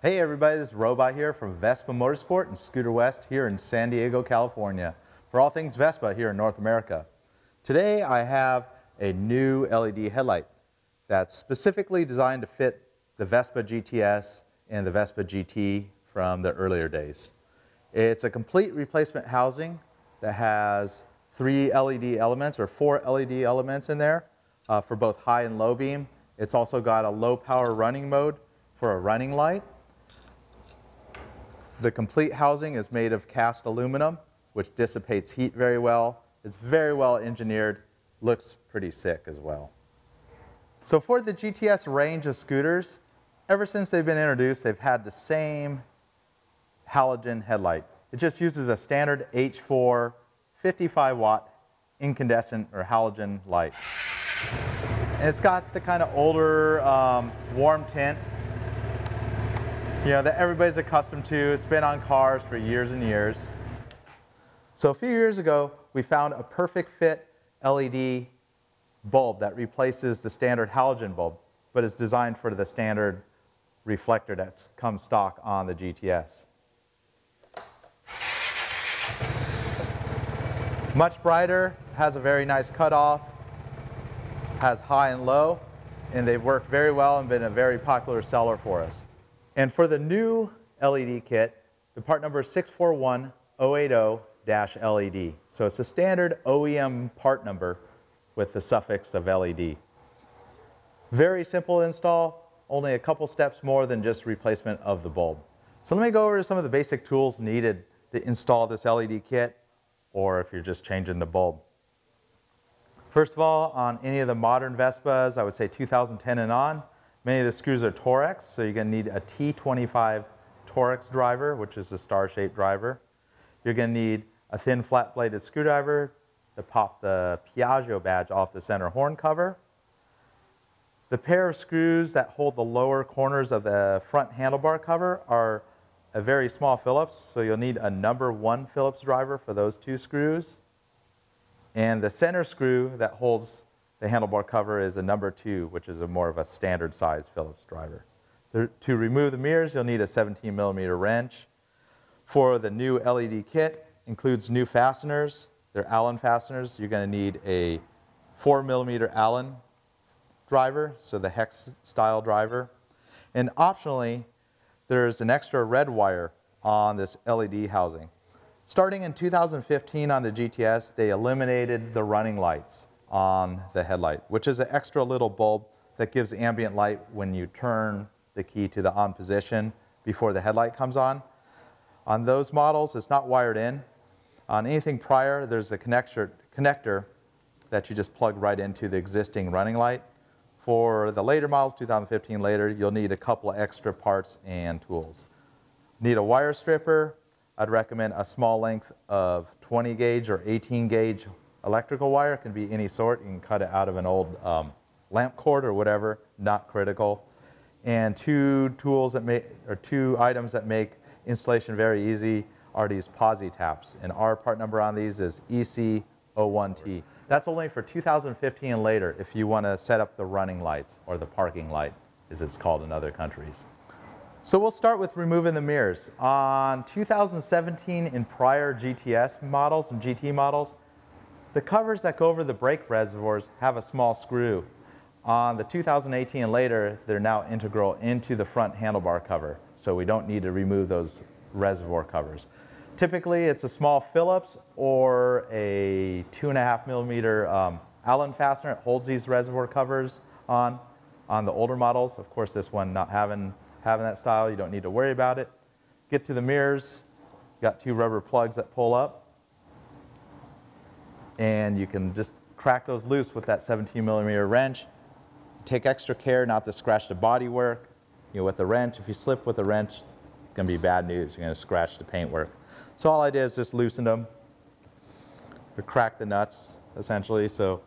Hey everybody, this is Robot here from Vespa Motorsport and Scooter West here in San Diego, California for all things Vespa here in North America. Today I have a new LED headlight that's specifically designed to fit the Vespa GTS and the Vespa GT from the earlier days. It's a complete replacement housing that has three LED elements or four LED elements in there uh, for both high and low beam. It's also got a low power running mode for a running light the complete housing is made of cast aluminum, which dissipates heat very well. It's very well engineered, looks pretty sick as well. So for the GTS range of scooters, ever since they've been introduced, they've had the same halogen headlight. It just uses a standard H4 55 watt incandescent or halogen light. And it's got the kind of older um, warm tint you know, that everybody's accustomed to. It's been on cars for years and years. So a few years ago, we found a perfect fit LED bulb that replaces the standard halogen bulb, but is designed for the standard reflector that comes stock on the GTS. Much brighter, has a very nice cutoff, has high and low, and they've worked very well and been a very popular seller for us. And for the new LED kit, the part number is 641080-LED. So it's a standard OEM part number with the suffix of LED. Very simple install, only a couple steps more than just replacement of the bulb. So let me go over some of the basic tools needed to install this LED kit, or if you're just changing the bulb. First of all, on any of the modern Vespas, I would say 2010 and on, Many of the screws are Torx, so you're going to need a T25 Torx driver, which is a star-shaped driver. You're going to need a thin flat-bladed screwdriver to pop the Piaggio badge off the center horn cover. The pair of screws that hold the lower corners of the front handlebar cover are a very small Phillips, so you'll need a number one Phillips driver for those two screws. And the center screw that holds the handlebar cover is a number two, which is a more of a standard size Phillips driver. To remove the mirrors, you'll need a 17 millimeter wrench. For the new LED kit, includes new fasteners. They're Allen fasteners. You're going to need a 4 millimeter Allen driver, so the hex style driver. And optionally, there's an extra red wire on this LED housing. Starting in 2015 on the GTS, they eliminated the running lights on the headlight, which is an extra little bulb that gives ambient light when you turn the key to the on position before the headlight comes on. On those models, it's not wired in. On anything prior, there's a connector, connector that you just plug right into the existing running light. For the later models, 2015 later, you'll need a couple of extra parts and tools. Need a wire stripper. I'd recommend a small length of 20 gauge or 18 gauge Electrical wire can be any sort. You can cut it out of an old um, lamp cord or whatever, not critical. And two tools that make, or two items that make installation very easy are these posi taps. And our part number on these is EC01T. That's only for 2015 and later if you want to set up the running lights or the parking light, as it's called in other countries. So we'll start with removing the mirrors. On 2017 and prior GTS models and GT models, the covers that go over the brake reservoirs have a small screw. On the 2018 and later, they're now integral into the front handlebar cover, so we don't need to remove those reservoir covers. Typically, it's a small Phillips or a two and a half millimeter um, Allen fastener. It holds these reservoir covers on. On the older models, of course, this one not having, having that style, you don't need to worry about it. Get to the mirrors, got two rubber plugs that pull up and you can just crack those loose with that 17 millimeter wrench. Take extra care not to scratch the bodywork. You know, with the wrench, if you slip with the wrench, it's gonna be bad news. You're gonna scratch the paintwork. So all I did is just loosen them, or crack the nuts, essentially. So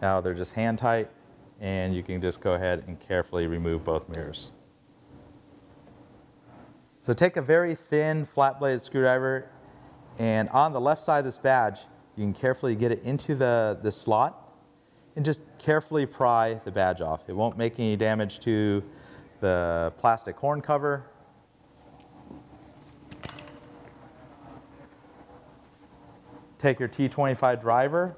now they're just hand tight, and you can just go ahead and carefully remove both mirrors. So take a very thin flat bladed screwdriver, and on the left side of this badge, you can carefully get it into the, the slot and just carefully pry the badge off. It won't make any damage to the plastic horn cover. Take your T25 driver.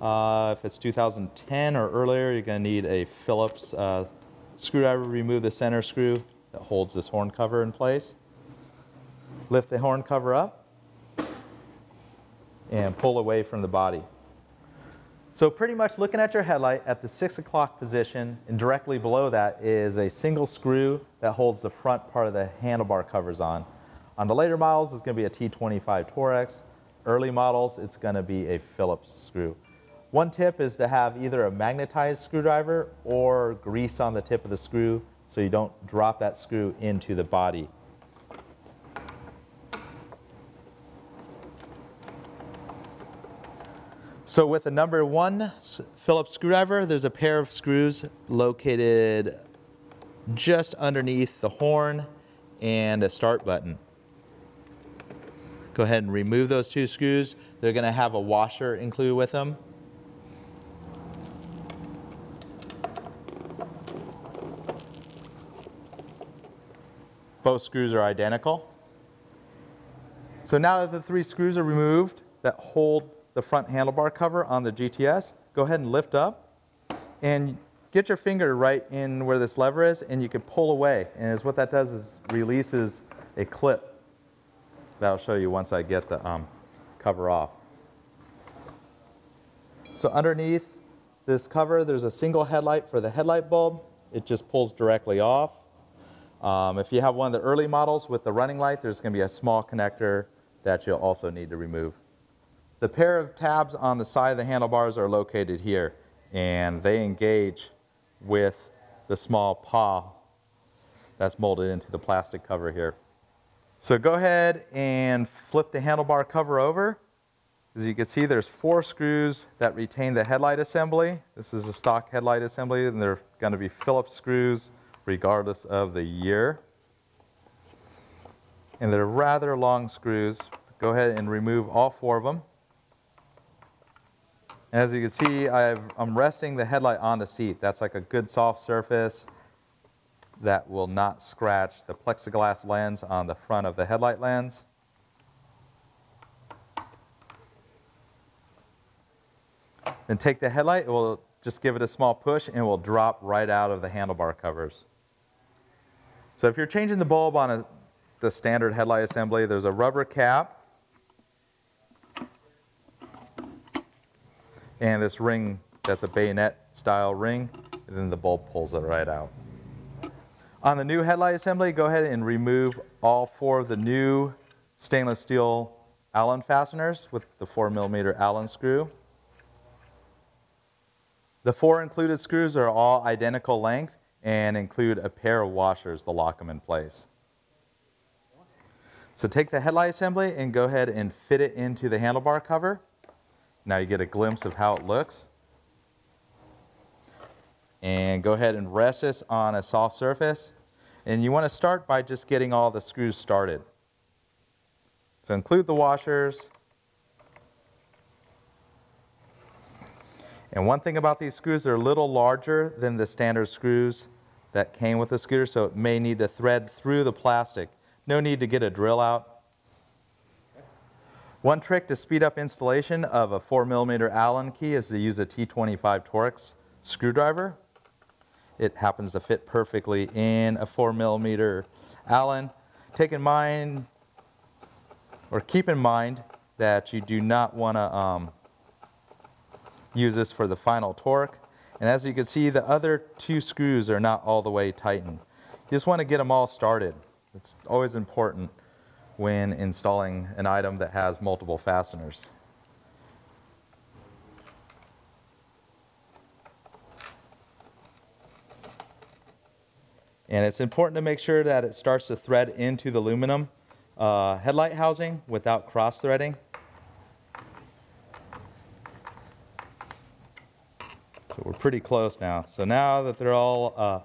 Uh, if it's 2010 or earlier, you're gonna need a Phillips uh, screwdriver. Remove the center screw that holds this horn cover in place. Lift the horn cover up and pull away from the body. So pretty much looking at your headlight at the 6 o'clock position and directly below that is a single screw that holds the front part of the handlebar covers on. On the later models, it's going to be a T25 Torx. Early models, it's going to be a Phillips screw. One tip is to have either a magnetized screwdriver or grease on the tip of the screw so you don't drop that screw into the body. So with the number one Phillips screwdriver, there's a pair of screws located just underneath the horn and a start button. Go ahead and remove those two screws. They're going to have a washer included with them. Both screws are identical. So now that the three screws are removed that hold the front handlebar cover on the GTS, go ahead and lift up and get your finger right in where this lever is and you can pull away. And as what that does is releases a clip. that I'll show you once I get the um, cover off. So underneath this cover, there's a single headlight for the headlight bulb. It just pulls directly off. Um, if you have one of the early models with the running light, there's going to be a small connector that you'll also need to remove. The pair of tabs on the side of the handlebars are located here, and they engage with the small paw that's molded into the plastic cover here. So go ahead and flip the handlebar cover over. As you can see, there's four screws that retain the headlight assembly. This is a stock headlight assembly, and they're going to be Phillips screws regardless of the year. And they're rather long screws. Go ahead and remove all four of them. As you can see, i am resting the headlight on the seat. That's like a good soft surface that will not scratch the plexiglass lens on the front of the headlight lens. Then take the headlight, it will just give it a small push and it will drop right out of the handlebar covers. So if you're changing the bulb on a, the standard headlight assembly, there's a rubber cap and this ring that's a bayonet style ring, and then the bulb pulls it right out. On the new headlight assembly, go ahead and remove all four of the new stainless steel Allen fasteners with the 4 millimeter Allen screw. The four included screws are all identical length and include a pair of washers to lock them in place. So take the headlight assembly and go ahead and fit it into the handlebar cover. Now you get a glimpse of how it looks. And go ahead and rest this on a soft surface. And you want to start by just getting all the screws started. So include the washers. And one thing about these screws, they're a little larger than the standard screws that came with the scooter, so it may need to thread through the plastic. No need to get a drill out. One trick to speed up installation of a 4 millimeter Allen key is to use a T25 Torx screwdriver. It happens to fit perfectly in a 4 millimeter Allen. Take in mind, or keep in mind, that you do not want to um, use this for the final torque. And as you can see, the other two screws are not all the way tightened. You just want to get them all started. It's always important when installing an item that has multiple fasteners. And it's important to make sure that it starts to thread into the aluminum uh, headlight housing without cross threading. So we're pretty close now. So now that they're all uh,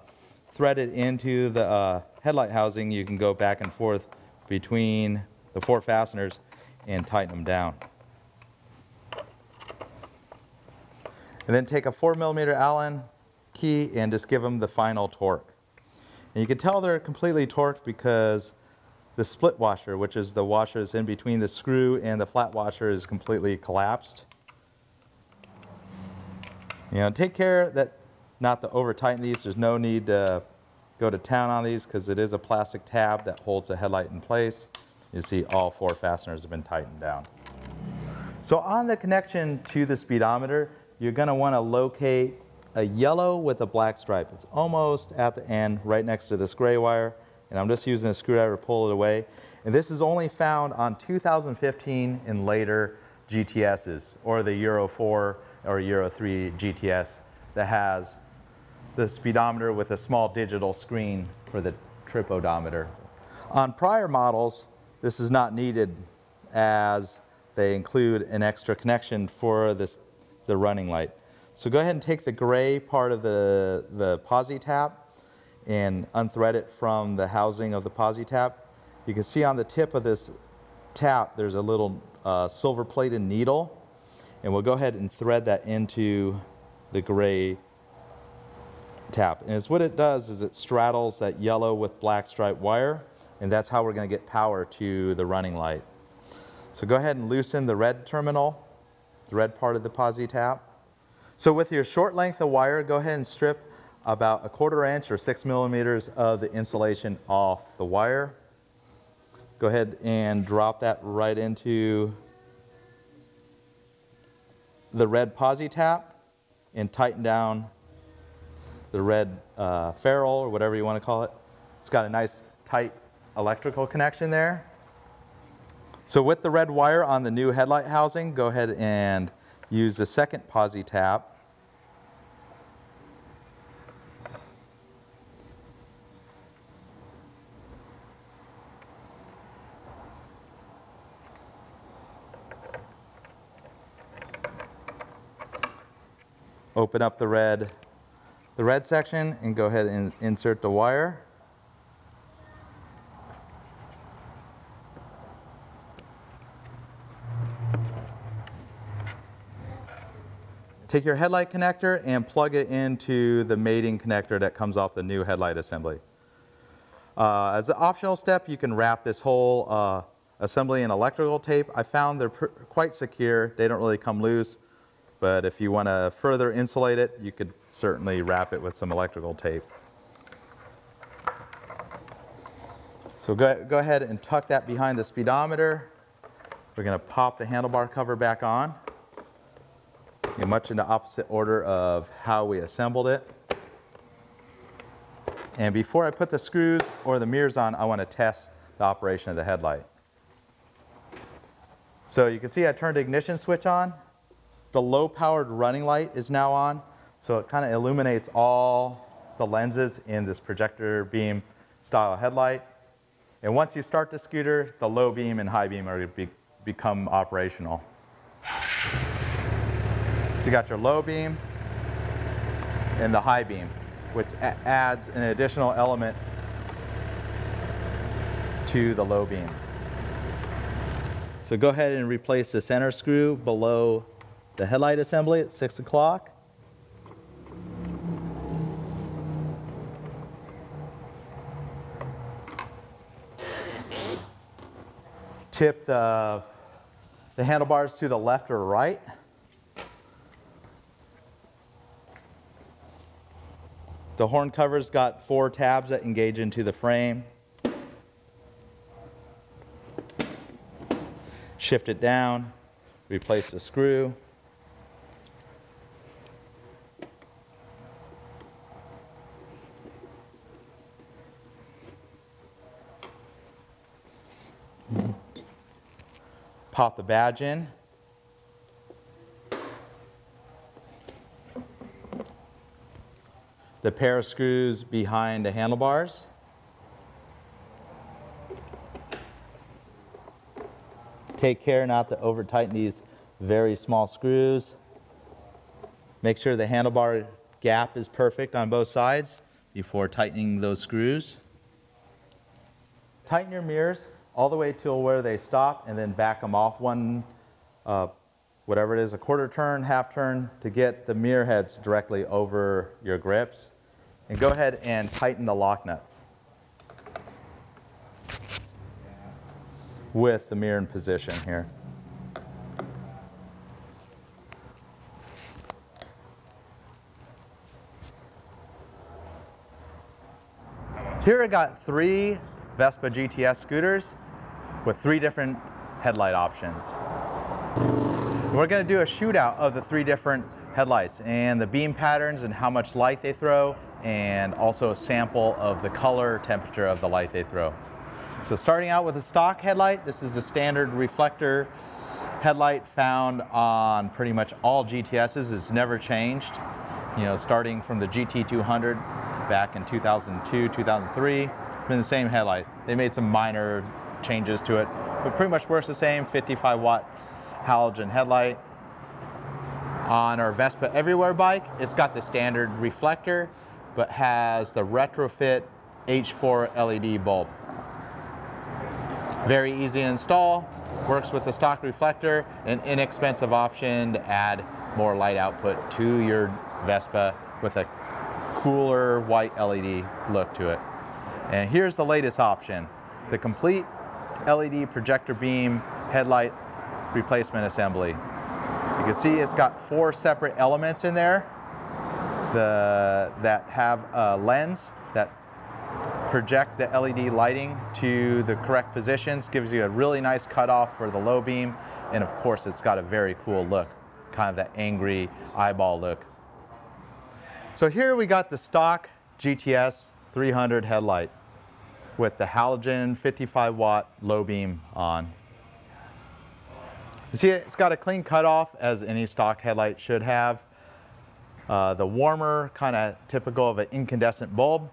threaded into the uh, headlight housing, you can go back and forth between the four fasteners and tighten them down. And then take a four millimeter Allen key and just give them the final torque. And you can tell they're completely torqued because the split washer, which is the washer that's in between the screw and the flat washer is completely collapsed. You know, take care that not to over tighten these. There's no need to go to town on these because it is a plastic tab that holds the headlight in place. You see all four fasteners have been tightened down. So on the connection to the speedometer, you're going to want to locate a yellow with a black stripe. It's almost at the end, right next to this gray wire. And I'm just using a screwdriver to pull it away. And this is only found on 2015 and later GTSs, or the Euro 4 or Euro 3 GTS that has the speedometer with a small digital screen for the trip odometer. On prior models, this is not needed as they include an extra connection for this, the running light. So go ahead and take the gray part of the, the posi tap and unthread it from the housing of the posi tap. You can see on the tip of this tap, there's a little uh, silver plated needle. And we'll go ahead and thread that into the gray tap. And it's what it does is it straddles that yellow with black stripe wire, and that's how we're going to get power to the running light. So go ahead and loosen the red terminal, the red part of the posi tap. So with your short length of wire, go ahead and strip about a quarter inch or six millimeters of the insulation off the wire. Go ahead and drop that right into the red posi tap and tighten down the red uh, ferrule or whatever you want to call it. It's got a nice tight electrical connection there. So with the red wire on the new headlight housing, go ahead and use the second posi tap. Open up the red the red section and go ahead and insert the wire. Take your headlight connector and plug it into the mating connector that comes off the new headlight assembly. Uh, as an optional step, you can wrap this whole uh, assembly in electrical tape. I found they're quite secure. They don't really come loose. But if you want to further insulate it, you could certainly wrap it with some electrical tape. So go, go ahead and tuck that behind the speedometer. We're going to pop the handlebar cover back on. In much in the opposite order of how we assembled it. And before I put the screws or the mirrors on, I want to test the operation of the headlight. So you can see I turned the ignition switch on. The low powered running light is now on, so it kind of illuminates all the lenses in this projector beam style headlight. And once you start the scooter, the low beam and high beam are be, become operational. So you got your low beam and the high beam, which adds an additional element to the low beam. So go ahead and replace the center screw below the headlight assembly at 6 o'clock. Tip the, the handlebars to the left or right. The horn cover's got four tabs that engage into the frame. Shift it down, replace the screw. Pop the badge in. The pair of screws behind the handlebars. Take care not to over tighten these very small screws. Make sure the handlebar gap is perfect on both sides before tightening those screws. Tighten your mirrors all the way till where they stop and then back them off one, uh, whatever it is, a quarter turn, half turn to get the mirror heads directly over your grips. And go ahead and tighten the lock nuts. with the mirror in position here. Here I got three Vespa GTS scooters with three different headlight options. We're gonna do a shootout of the three different headlights and the beam patterns and how much light they throw and also a sample of the color temperature of the light they throw. So starting out with a stock headlight, this is the standard reflector headlight found on pretty much all GTSs. It's never changed. You know, starting from the GT200 back in 2002, 2003, been the same headlight. They made some minor changes to it, but pretty much works the same, 55 watt halogen headlight. On our Vespa Everywhere bike, it's got the standard reflector, but has the retrofit H4 LED bulb. Very easy to install, works with the stock reflector, an inexpensive option to add more light output to your Vespa with a cooler white LED look to it. And here's the latest option, the complete LED projector beam headlight replacement assembly. You can see it's got four separate elements in there the, that have a lens that project the LED lighting to the correct positions, gives you a really nice cutoff for the low beam, and of course it's got a very cool look, kind of that angry eyeball look. So here we got the stock GTS 300 headlight with the halogen 55 watt low beam on. You see it's got a clean cutoff as any stock headlight should have. Uh, the warmer, kind of typical of an incandescent bulb.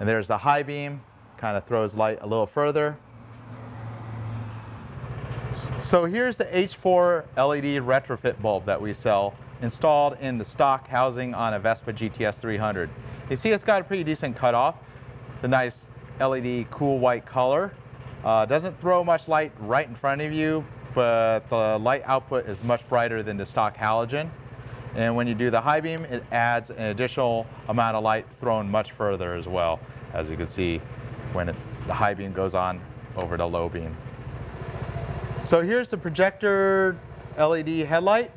And there's the high beam, kind of throws light a little further. So here's the H4 LED retrofit bulb that we sell installed in the stock housing on a Vespa GTS 300. You see it's got a pretty decent cutoff, the nice LED cool white color. Uh, doesn't throw much light right in front of you, but the light output is much brighter than the stock halogen. And when you do the high beam, it adds an additional amount of light thrown much further as well, as you can see when it, the high beam goes on over the low beam. So here's the projector LED headlight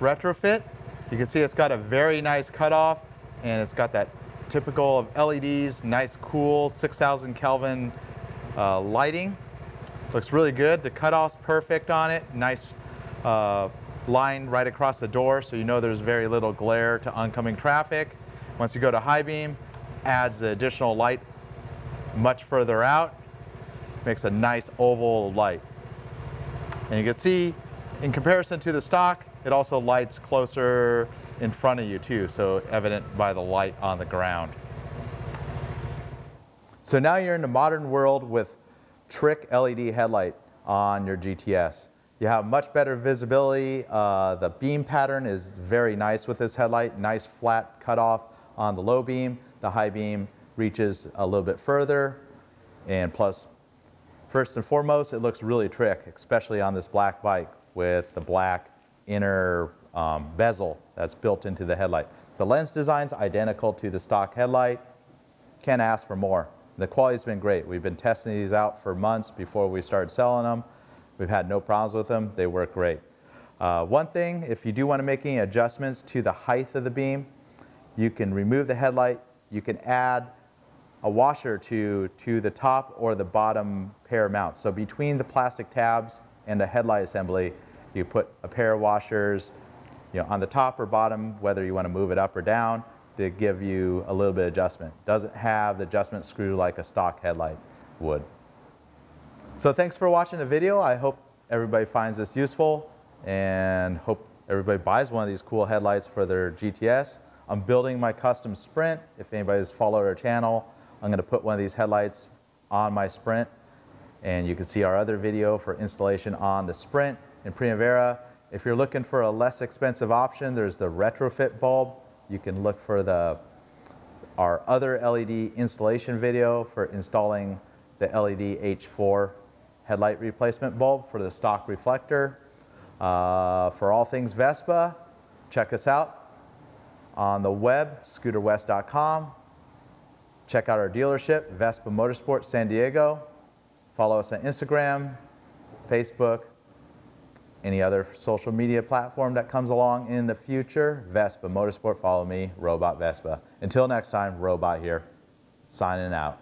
retrofit. You can see it's got a very nice cutoff and it's got that typical of LEDs, nice cool 6000 Kelvin uh, lighting. Looks really good. The cutoff's perfect on it. Nice uh, line right across the door so you know there's very little glare to oncoming traffic. Once you go to high beam, adds the additional light much further out, makes a nice oval light. And you can see in comparison to the stock, it also lights closer in front of you too, so evident by the light on the ground. So now you're in the modern world with trick LED headlight on your GTS. You have much better visibility. Uh, the beam pattern is very nice with this headlight. Nice flat cutoff on the low beam. The high beam reaches a little bit further. And plus, first and foremost, it looks really trick, especially on this black bike with the black inner um, bezel that's built into the headlight. The lens design's identical to the stock headlight. Can't ask for more. The quality's been great. We've been testing these out for months before we started selling them. We've had no problems with them. They work great. Uh, one thing, if you do want to make any adjustments to the height of the beam, you can remove the headlight. You can add a washer to, to the top or the bottom pair mounts. So between the plastic tabs and the headlight assembly, you put a pair of washers you know, on the top or bottom, whether you want to move it up or down, to give you a little bit of adjustment. Doesn't have the adjustment screw like a stock headlight would. So thanks for watching the video. I hope everybody finds this useful and hope everybody buys one of these cool headlights for their GTS. I'm building my custom Sprint. If anybody's followed our channel, I'm going to put one of these headlights on my Sprint. And you can see our other video for installation on the Sprint in Primavera. If you're looking for a less expensive option, there's the retrofit bulb. You can look for the our other LED installation video for installing the LED H4 headlight replacement bulb for the stock reflector. Uh, for all things Vespa, check us out on the web, scooterwest.com. Check out our dealership, Vespa Motorsport San Diego. Follow us on Instagram, Facebook, any other social media platform that comes along in the future. Vespa Motorsport, follow me, Robot Vespa. Until next time, Robot here, signing out.